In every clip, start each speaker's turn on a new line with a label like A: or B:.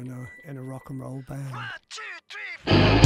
A: in a in a rock and roll band.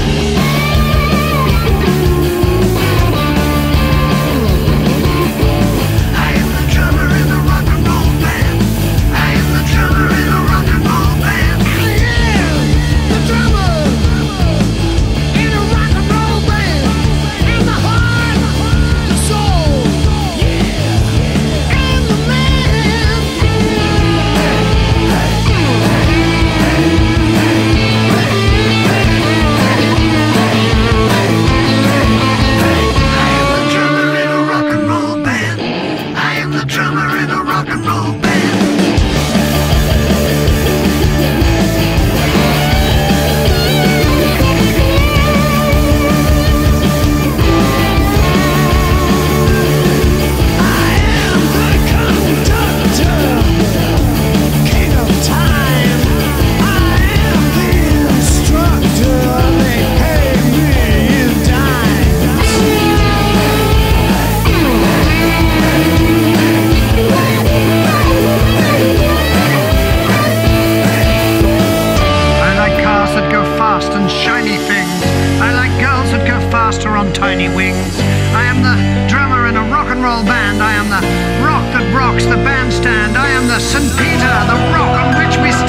A: Tiny wings. I am the drummer in a rock and roll band. I am the rock that rocks the bandstand. I am the St. Peter, the rock on which we stand.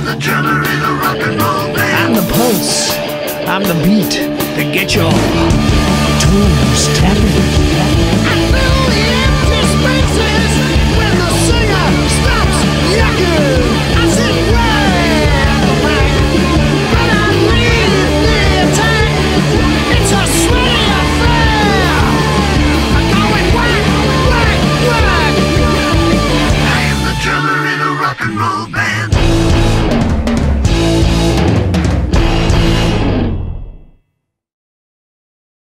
A: I am the drummer in a rock and roll band.
B: I'm the pulse. I'm the beat that gets your toes tapping.